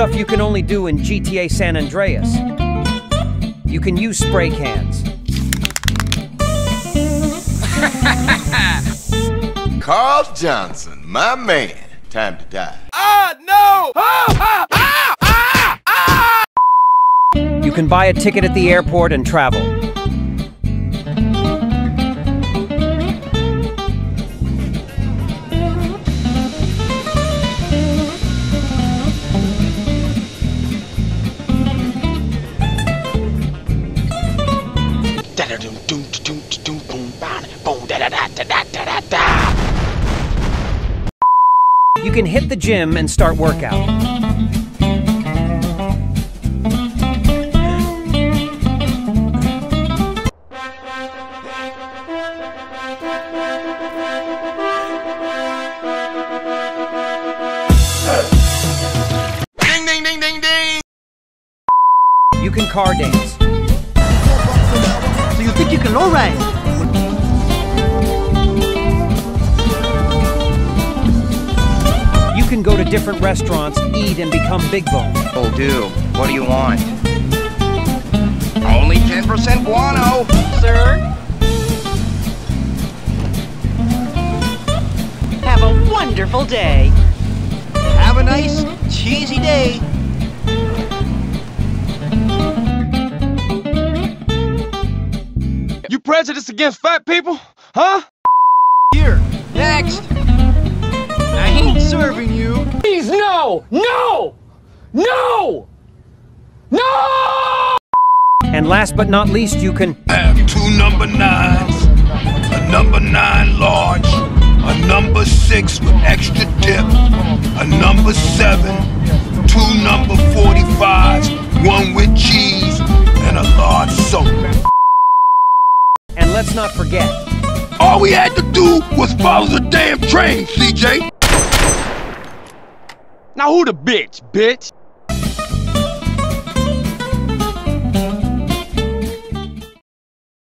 stuff you can only do in GTA San Andreas. You can use spray cans. Carl Johnson, my man. Time to die. Ah, no! Ah, ah, ah, ah, ah! You can buy a ticket at the airport and travel. You can hit the gym and start workout. Ding, ding, ding, ding, ding! You can car dance. So you think you can lowride? You can go to different restaurants, eat, and become big bone. Oh, do. What do you want? Only 10% guano. Sir? Have a wonderful day. You prejudiced against fat people? Huh? Here, next. I ain't serving you. Please, no! No! No! No! And last but not least, you can have two number nines, a number nine large, a number six with extra dip, a number seven, two number 45s, one with cheese, let's not forget, all we had to do was follow the damn train, CJ. Now who the bitch, bitch?